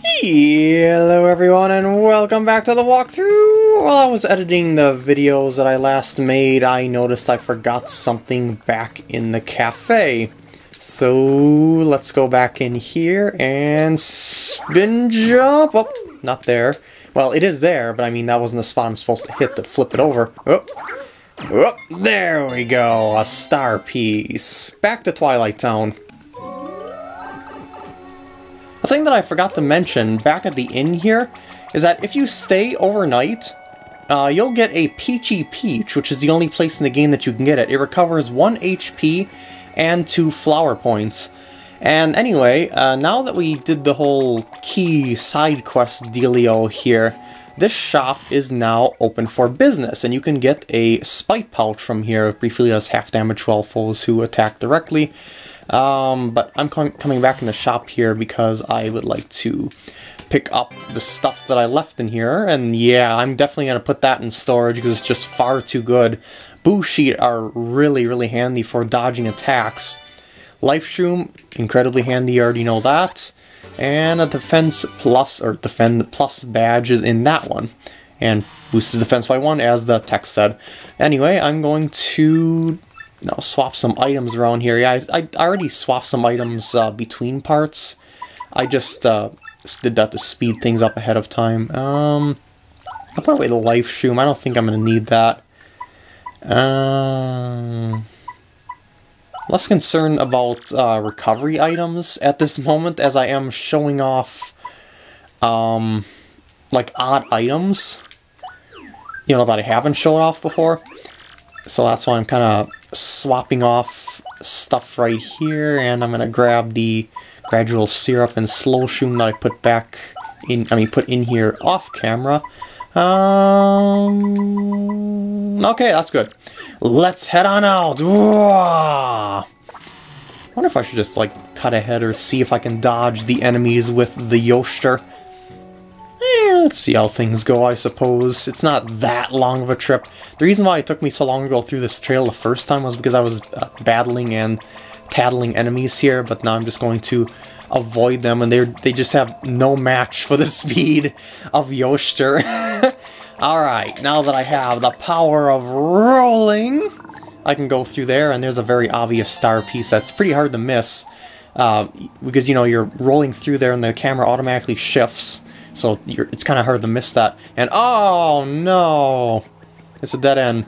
Hello everyone and welcome back to the walkthrough! While I was editing the videos that I last made, I noticed I forgot something back in the cafe. So let's go back in here and spin jump! Oh, not there. Well, it is there, but I mean that wasn't the spot I'm supposed to hit to flip it over. Oh, oh there we go, a star piece. Back to Twilight Town. Thing that I forgot to mention back at the inn here is that if you stay overnight, uh, you'll get a Peachy Peach, which is the only place in the game that you can get it. It recovers 1 HP and 2 flower points. And anyway, uh, now that we did the whole key side quest dealio here, this shop is now open for business, and you can get a Spite Pouch from here. Briefly does half damage to all foes who attack directly. Um, but I'm com coming back in the shop here because I would like to pick up the stuff that I left in here, and yeah, I'm definitely going to put that in storage because it's just far too good. Boo Sheet are really, really handy for dodging attacks. Life Shroom, incredibly handy, you already know that. And a Defense Plus, or Defend Plus badge is in that one. And boosts defense by one, as the text said. Anyway, I'm going to you know, swap some items around here. Yeah, I, I already swapped some items uh, between parts. I just uh, did that to speed things up ahead of time. Um, I'll put away the life shroom. I don't think I'm going to need that. Um, less concerned about uh, recovery items at this moment as I am showing off um, like odd items you know that I haven't showed off before so that's why I'm kind of swapping off stuff right here and I'm gonna grab the gradual syrup and slow shroom that I put back in I mean put in here off camera. Um okay that's good. Let's head on out. I wonder if I should just like cut ahead or see if I can dodge the enemies with the Yoshter Eh, let's see how things go, I suppose. It's not that long of a trip. The reason why it took me so long to go through this trail the first time was because I was uh, battling and tattling enemies here, but now I'm just going to avoid them, and they they just have no match for the speed of Yoshter. Alright, now that I have the power of rolling, I can go through there, and there's a very obvious star piece that's pretty hard to miss. Uh, because, you know, you're rolling through there and the camera automatically shifts. So it's kind of hard to miss that. And oh no, it's a dead end.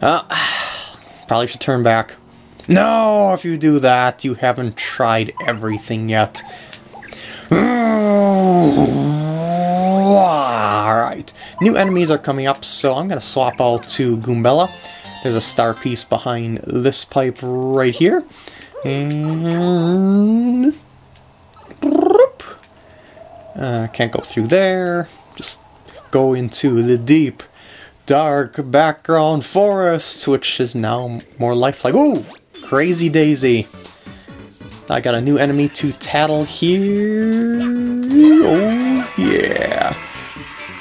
Uh, probably should turn back. No, if you do that, you haven't tried everything yet. Alright, new enemies are coming up, so I'm going to swap out to Goombella. There's a star piece behind this pipe right here. And uh, can't go through there. Just go into the deep, dark background forest, which is now more lifelike. Ooh! Crazy Dayzee. I got a new enemy to tattle here. Oh, yeah.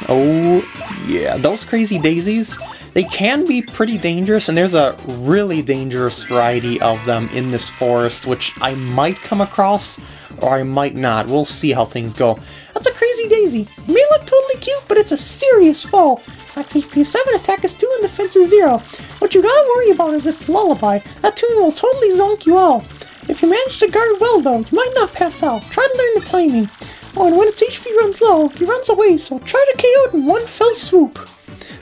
Oh, yeah. Those Crazy Dayzees, they can be pretty dangerous, and there's a really dangerous variety of them in this forest, which I might come across, or I might not. We'll see how things go. That's a crazy dayzee. It may look totally cute, but it's a serious fall. Max HP is 7, attack is 2, and defense is 0. What you gotta worry about is its lullaby. That tune will totally zonk you out. If you manage to guard well, though, you might not pass out. Try to learn the timing. Oh, and when its HP runs low, he runs away, so try to KO it in one fell swoop.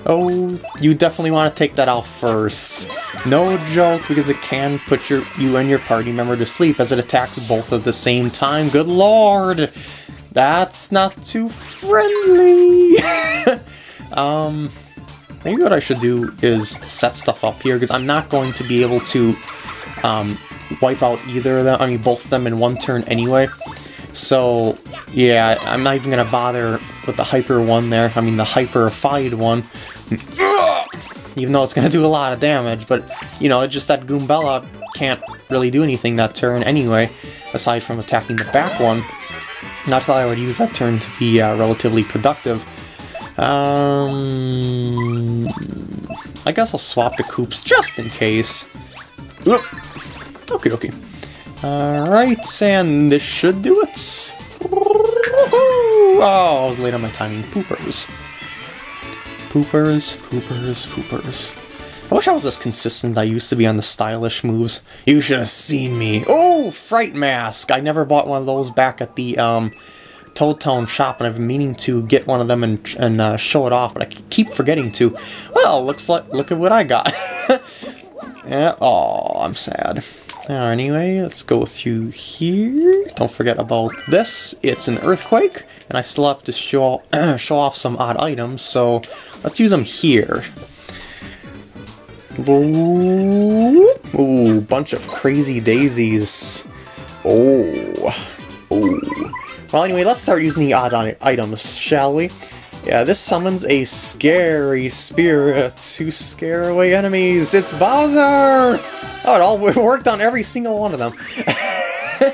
Oh, you definitely want to take that out first. No joke, because it can put your you and your party member to sleep as it attacks both at the same time. Good lord! That's not too friendly! um, maybe what I should do is set stuff up here, because I'm not going to be able to um, wipe out either of them, I mean both of them in one turn anyway. So, yeah, I'm not even to bother with the hyper one there, I mean the hyper-fied one. Even though it's to do a lot of damage, but, you know, it's just that Goombella can't really do anything that turn anyway, aside from attacking the back one. Not that I would use that turn to be uh, relatively productive. Um, I guess I'll swap the Koops just in case. Okay, okay. Alright, and this should do it. Oh, I was late on my timing. Poopers. Poopers, poopers, poopers. I wish I was as consistent I used to be on the stylish moves. You should have seen me. Oh, Fright Mask! I never bought one of those back at the um, Toad Town shop, and I've been meaning to get one of them and, and uh, show it off, but I keep forgetting to. Well, looks like look at what I got. yeah, oh, I'm sad. Uh, anyway, let's go through here. Don't forget about this. It's an earthquake, and I still have to show show off some odd items. So let's use them here. Ooh, bunch of crazy dayzees. Oh, oh. Well, anyway, let's start using the odd items, shall we? Yeah, this summons a scary spirit to scare away enemies. It's Bowser! Oh, it all worked on every single one of them.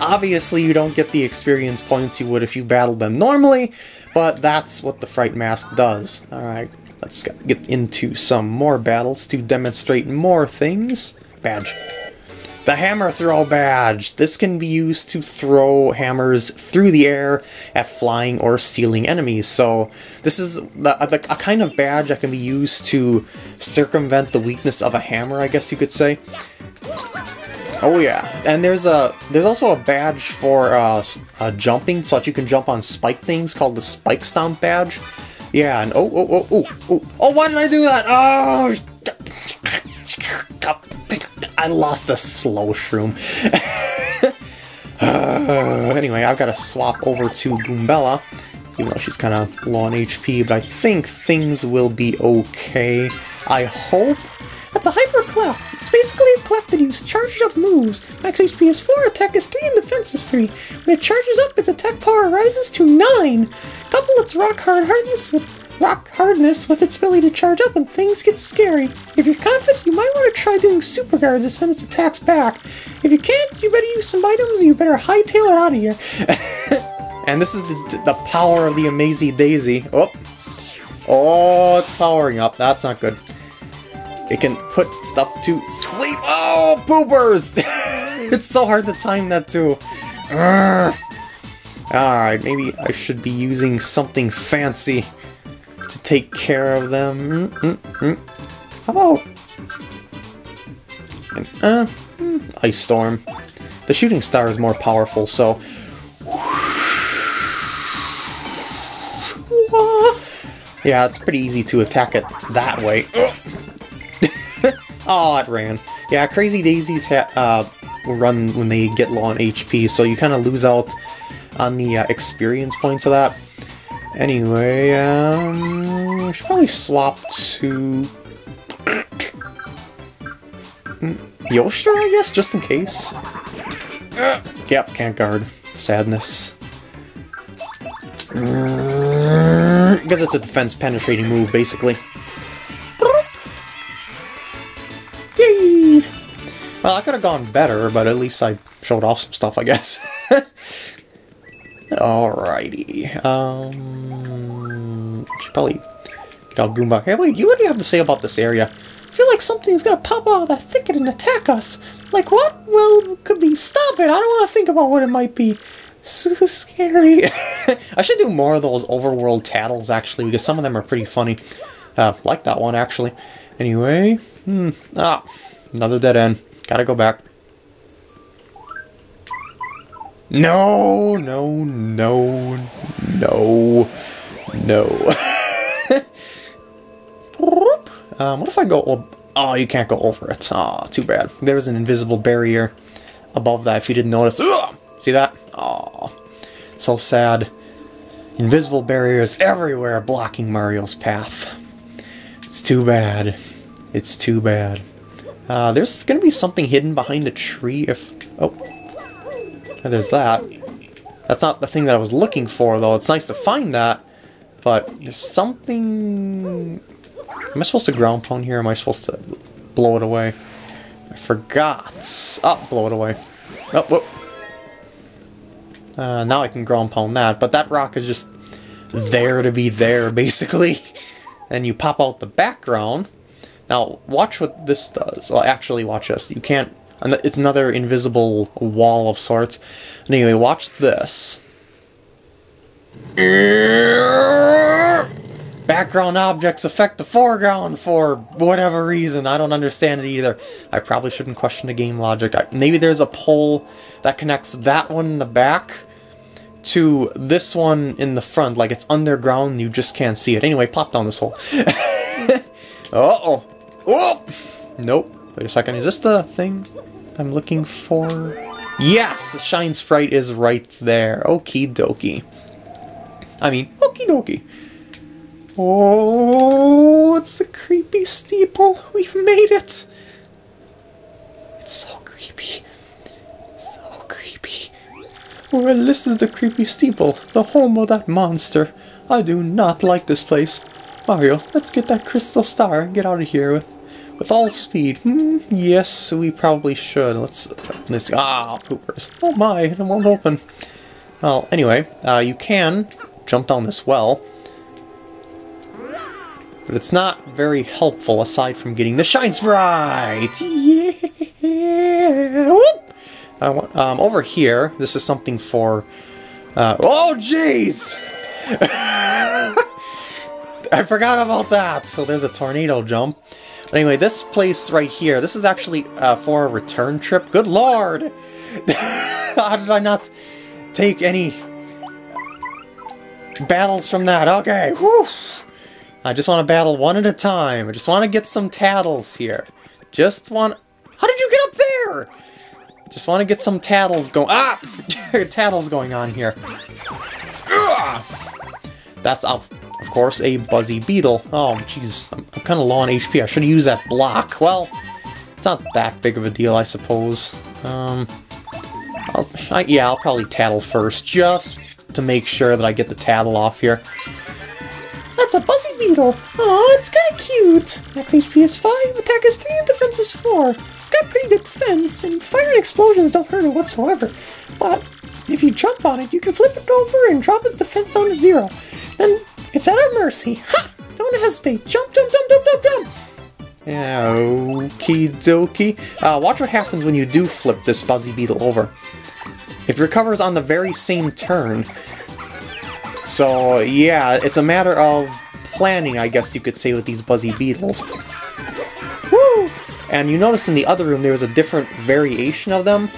Obviously, you don't get the experience points you would if you battled them normally, but that's what the Fright Mask does. Alright, Let's get into some more battles to demonstrate more things. Badge. The Hammer Throw Badge. This can be used to throw hammers through the air at flying or stealing enemies. So this is the, the, a kind of badge that can be used to circumvent the weakness of a hammer, I guess you could say. Oh yeah, and there's a there's also a badge for uh, uh, jumping, so that you can jump on spike things called the Spike Stomp badge. Yeah, and oh, oh, oh, oh, oh, oh, why did I do that? Oh, I lost a slow shroom. uh, anyway, I've got to swap over to Goombella, even though she's kind of low on HP, but I think things will be okay. I hope. That's a hyper cleft. It's basically a cleft that uses charged up moves. Max HP is 4, attack is 3, and defense is 3. When it charges up, its attack power rises to 9. Couple its rock hard hardness with rock hardness with its ability to charge up when things get scary. If you're confident, you might want to try doing super guards to send its attacks back. If you can't, you better use some items and you better hightail it out of here. and this is the, the power of the Amazing Daisy. Oh, oh, it's powering up. That's not good. It can put stuff to sleep. Oh, poopers! it's so hard to time that too. Alright, maybe I should be using something fancy to take care of them. Mm -mm -mm. How about... Uh, hmm, Ice Storm. The Shooting Star is more powerful, so... Yeah, it's pretty easy to attack it that way. oh, it ran. Yeah, Crazy Dayzees uh, run when they get low on HP, so you kind of lose out on the uh, experience points of that. Anyway, um, I should probably swap to Yoshra, I guess, just in case. Yep, can't guard. Sadness. Because it's a defense penetrating move, basically. Yay! Well, I could have gone better, but at least I showed off some stuff, I guess. Alrighty. Um, probably get out Goomba. Hey, wait, you what do you have to say about this area? I feel like something's gonna pop out of that thicket and attack us. Like what? Well, could be. Stop it! I don't want to think about what it might be. So scary. I should do more of those overworld tattles actually, because some of them are pretty funny. Uh, like that one actually. Anyway, hmm. Ah, another dead end. Gotta go back. No, no, no, no, no. um, what if I go... Oh, you can't go over it. Oh, too bad. There's an invisible barrier above that if you didn't notice. Ugh! See that? Oh, so sad. Invisible barriers everywhere blocking Mario's path. It's too bad. It's too bad. Uh, there's gonna be something hidden behind the tree if... Oh, there's that. That's not the thing that I was looking for, though. It's nice to find that, but there's something... Am I supposed to ground pound here? am I supposed to blow it away? I forgot. Oh, blow it away. Oh, whoop. Uh, now I can ground pound that, but that rock is just there to be there, basically. And you pop out the background. Now, watch what this does. Well, actually, watch this. You can't it's another invisible wall of sorts. Anyway, watch this. Background objects affect the foreground for whatever reason. I don't understand it either. I probably shouldn't question the game logic. I, maybe there's a pole that connects that one in the back to this one in the front. Like it's underground you just can't see it. Anyway, plop down this hole. Uh-oh. Oh! Nope. Wait a second. Is this the thing I'm looking for? Yes! The Shine Sprite is right there. Okie dokie. I mean, okie dokie. Oh, it's the creepy steeple. We've made it. It's so creepy. So creepy. Well, this is the creepy steeple, the home of that monster. I do not like this place. Mario, let's get that crystal star and get out of here with with all speed. Hmm, yes, we probably should. Let's this. Ah, poopers. Oh my, it won't open. Well, anyway, uh, you can jump down this well. But it's not very helpful aside from getting the shines Sprite! Yeah! Whoop! I want, um, over here, this is something for... Uh, oh, jeez! I forgot about that! So there's a tornado jump. But anyway, this place right here, this is actually uh, for a return trip. Good lord! How did I not take any battles from that? Okay, whew! I just want to battle one at a time. I just want to get some tattles here. Just want... How did you get up there? Just want to get some tattles going... Ah! tattles going on here. Ugh! That's, of, of course, a Buzzy Beetle. Oh, jeez. I'm, I'm kind of low on HP. I should used that block. Well, it's not that big of a deal, I suppose. Um... I'll, I, yeah, I'll probably tattle first, just to make sure that I get the tattle off here. That's a Buzzy Beetle. Oh, it's kind of cute. Max HP is 5, attack is 3, and defense is 4. It's got pretty good defense, and fire and explosions don't hurt it whatsoever. But if you jump on it, you can flip it over and drop its defense down to 0. Then it's at our mercy. Ha! Don't hesitate. Jump, jump, jump, jump, jump, jump! Okie dokie. Uh, watch what happens when you do flip this Buzzy Beetle over. If It recovers on the very same turn, so, yeah, it's a matter of planning, I guess you could say, with these Buzzy Beetles. Woo! And you notice in the other room there was a different variation of them.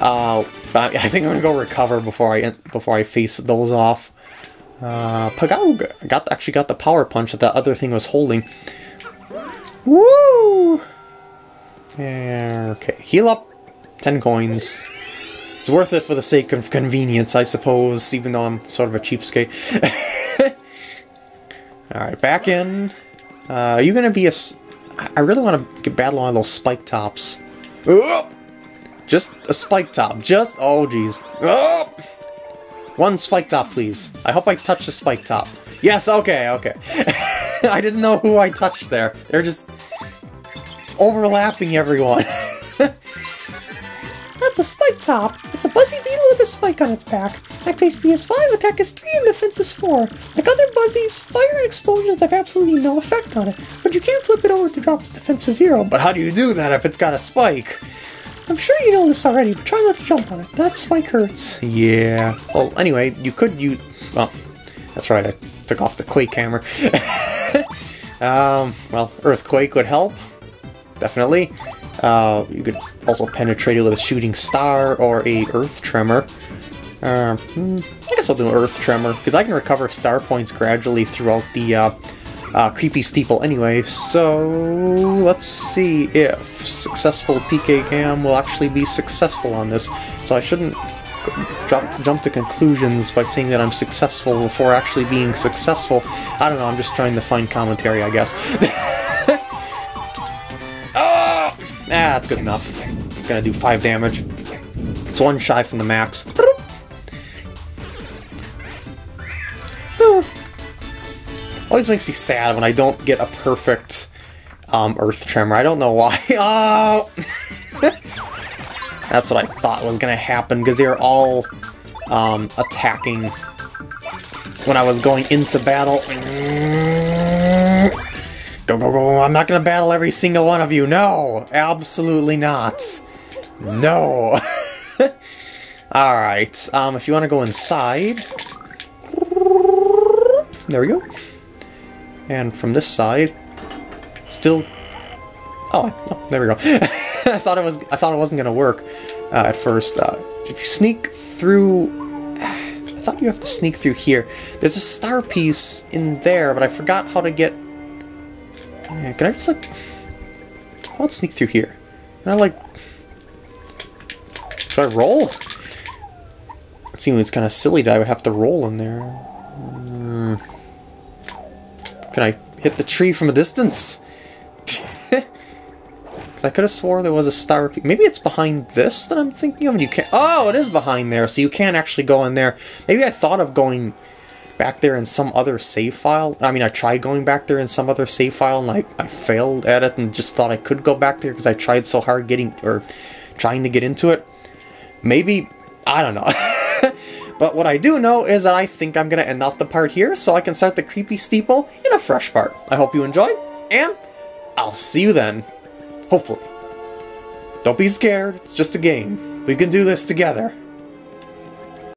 Uh, but I think I'm gonna go recover before I before I face those off. Uh, got actually got the power punch that the other thing was holding. Woo! Yeah, okay, heal up. Ten coins. It's worth it for the sake of convenience, I suppose, even though I'm sort of a cheapskate. Alright, back in. Uh, are you gonna be a... I really want to battle one of those spike tops. Oh! Just a spike top. Just... Oh, jeez. Oh! One spike top, please. I hope I touch the spike top. Yes, okay, okay. I didn't know who I touched there. They're just overlapping everyone. Top. It's a Buzzy Beetle with a spike on its back. Max HP is 5, attack is 3, and defense is 4. Like other Buzzies, fire and explosions have absolutely no effect on it, but you can flip it over to drop its defense to 0. But how do you do that if it's got a spike? I'm sure you know this already, but try not to jump on it. That spike hurts. Yeah. Well, anyway, you could use... Well, that's right, I took off the Quake hammer. um, well, Earthquake would help. Definitely. Uh, you could also penetrate it with a shooting star or a earth tremor. Uh, hmm, I guess I'll do an earth tremor, because I can recover star points gradually throughout the uh, uh, creepy steeple anyway. So let's see if successful PK will actually be successful on this. So I shouldn't jump, jump to conclusions by saying that I'm successful before actually being successful. I don't know, I'm just trying to find commentary, I guess. That's good enough. It's gonna do 5 damage. It's one shy from the max. Always makes me sad when I don't get a perfect um, Earth Tremor. I don't know why. Oh! That's what I thought was gonna happen, because they are all um, attacking when I was going into battle. Go, go, go. I'm not going to battle every single one of you. No. Absolutely not. No. Alright. Um, if you want to go inside... there we go. And from this side, still... Oh, oh there we go. I thought it was. I thought it wasn't gonna work uh, at first. Uh, if you sneak through, I thought you have to sneak through here. There's a star piece in there, but I forgot how to get. Can I just like? I'll sneak through here. Can I like? Should I roll? It seems kind of silly that I would have to roll in there. Hmm. Can I hit the tree from a distance? Because I could have swore there was a star... Maybe it's behind this that I'm thinking of, and you can't... Oh, it is behind there, so you can't actually go in there. Maybe I thought of going back there in some other save file. I mean, I tried going back there in some other save file, and I, I failed at it, and just thought I could go back there because I tried so hard getting... or trying to get into it. Maybe... I don't know. But what I do know is that I think I'm going to end off the part here so I can start the creepy steeple in a fresh part. I hope you enjoyed, and I'll see you then. Hopefully. Don't be scared, it's just a game. We can do this together.